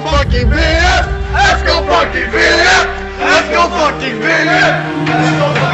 fucking Let's go fucking VF! Let's go fucking VF! Let's go fucking